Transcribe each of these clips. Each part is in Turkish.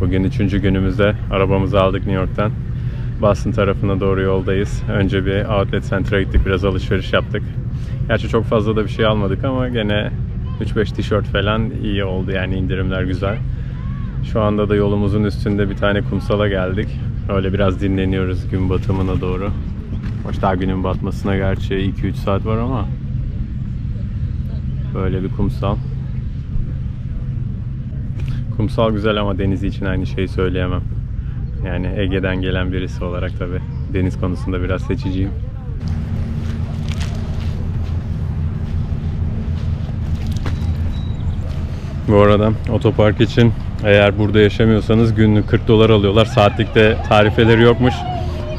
Bugün üçüncü günümüzde arabamızı aldık New York'tan. Boston tarafına doğru yoldayız. Önce bir outlet center'a gittik, biraz alışveriş yaptık. Gerçi çok fazla da bir şey almadık ama gene 3-5 tişört falan iyi oldu yani indirimler güzel. Şu anda da yolumuzun üstünde bir tane kumsala geldik. Öyle biraz dinleniyoruz gün batımına doğru. Hoş daha günün batmasına gerçi 2-3 saat var ama böyle bir kumsal. Kumsal güzel ama deniz için aynı şeyi söyleyemem. Yani Ege'den gelen birisi olarak tabi deniz konusunda biraz seçiciyim. Bu arada otopark için eğer burada yaşamıyorsanız günlük 40 dolar alıyorlar. Saatlikte tarifeleri yokmuş.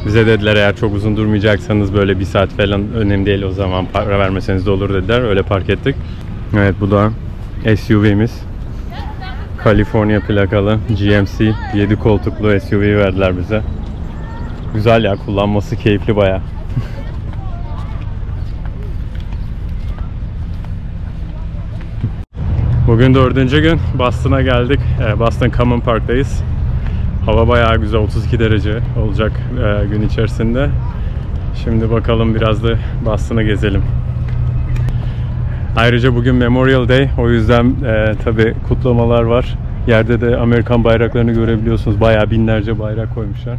Bize dediler eğer çok uzun durmayacaksanız böyle bir saat falan önemli değil o zaman para vermeseniz de olur dediler. Öyle park ettik. Evet bu da SUV'miz. California plakalı GMC 7 koltuklu SUV verdiler bize. Güzel ya kullanması keyifli baya. Bugün dördüncü gün. Boston'a geldik. Ee, Boston Common Park'tayız. Hava bayağı güzel. 32 derece olacak e, gün içerisinde. Şimdi bakalım biraz da Boston'ı gezelim. Ayrıca bugün Memorial Day. O yüzden e, tabi kutlamalar var. Yerde de Amerikan bayraklarını görebiliyorsunuz. Bayağı binlerce bayrak koymuşlar.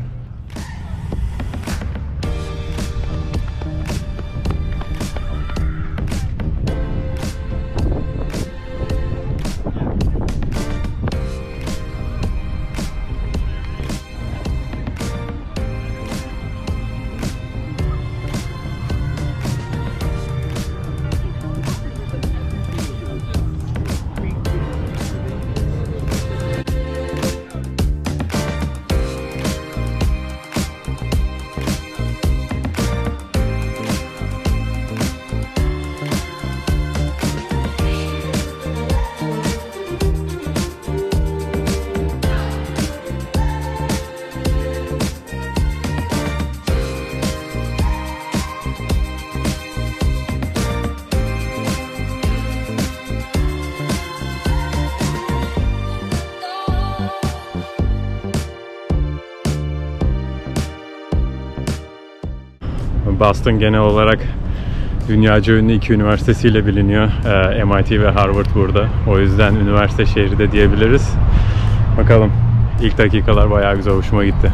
Boston genel olarak dünyaca ünlü iki üniversitesiyle biliniyor. Ee, MIT ve Harvard burada. O yüzden üniversite şehri de diyebiliriz. Bakalım. İlk dakikalar bayağı güzel hoşuma gitti.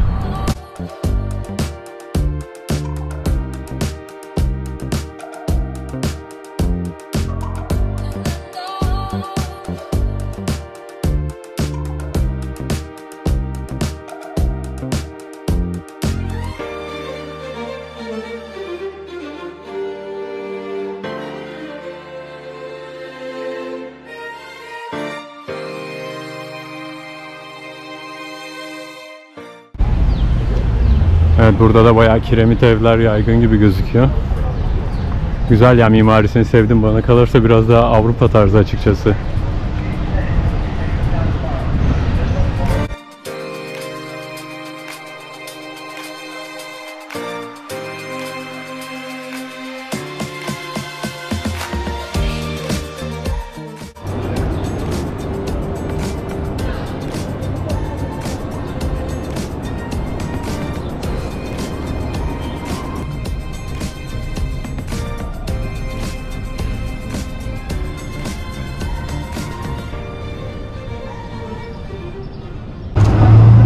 Burada da bayağı kiremit evler yaygın gibi gözüküyor. Güzel ya mimarisini sevdim. Bana kalırsa biraz daha Avrupa tarzı açıkçası.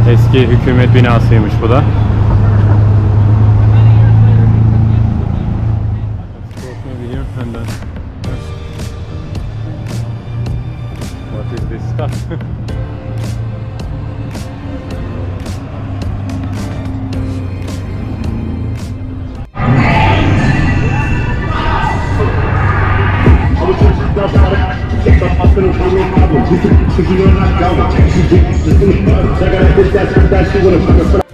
Eski hükümet binasıymış bu da. off in a one-room model. Cause you know not going. I gotta hit that, that shit with a fucking...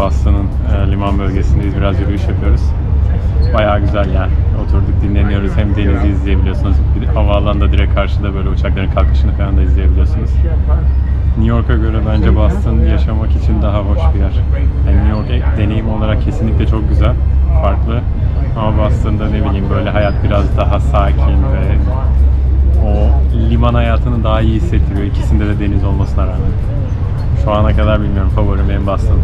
Boston'ın e, liman bölgesindeyiz. Biraz yürüyüş yapıyoruz. Bayağı güzel yani. Oturduk dinleniyoruz. Hem denizi izleyebiliyorsunuz. Bir havaalanında direkt karşıda böyle uçakların kalkışını falan da izleyebiliyorsunuz. New York'a göre bence Boston yaşamak için daha hoş bir yer. Yani New York deneyim olarak kesinlikle çok güzel, farklı. Ama Boston'da ne bileyim böyle hayat biraz daha sakin ve o liman hayatını daha iyi hissettiriyor. İkisinde de deniz olmasına rağmen. Şu ana kadar bilmiyorum favorim benim Boston.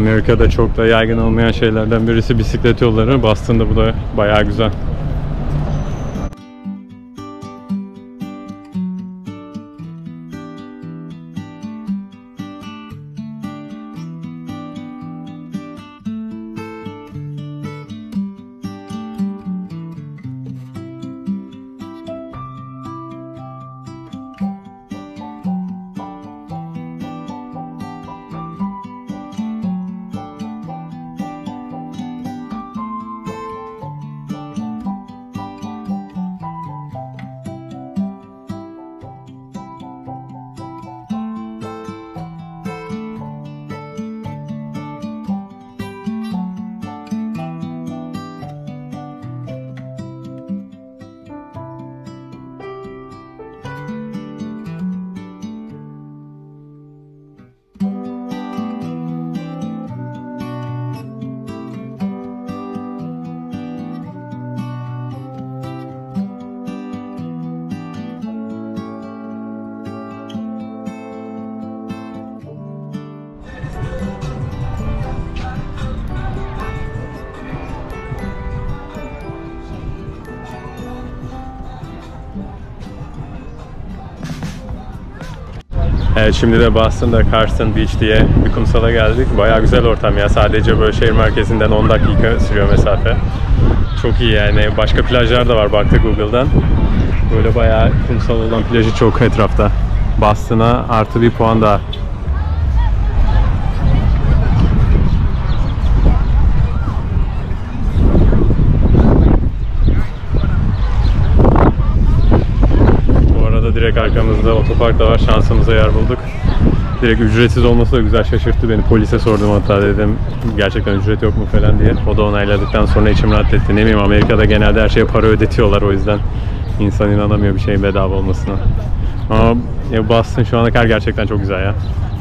Amerika'da çok da yaygın olmayan şeylerden birisi bisiklet yolları. Boston'da bu da bayağı güzel. Evet şimdi de Boston'da Carson Beach diye bir kumsala geldik. Bayağı güzel ortam ya. Sadece böyle şehir merkezinden 10 dakika sürüyor mesafe. Çok iyi yani. Başka plajlar da var baktık Google'dan. Böyle bayağı kumsal olan plajı çok etrafta. Boston'a artı bir puan daha. Bu arada arkamızda otopark da var. Şansımıza yer bulduk. Direkt ücretsiz olması da güzel şaşırttı beni. Polise sordum hatta dedim gerçekten ücret yok mu falan diye. O da onayladıktan sonra içim rahat etti. Ne bileyim Amerika'da genelde her şeye para ödetiyorlar o yüzden insan inanamıyor bir şeyin bedava olmasına. Ama Boston şu ana kadar gerçekten çok güzel ya.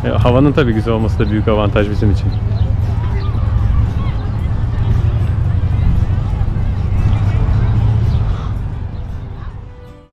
E, havanın tabii güzel olması da büyük avantaj bizim için.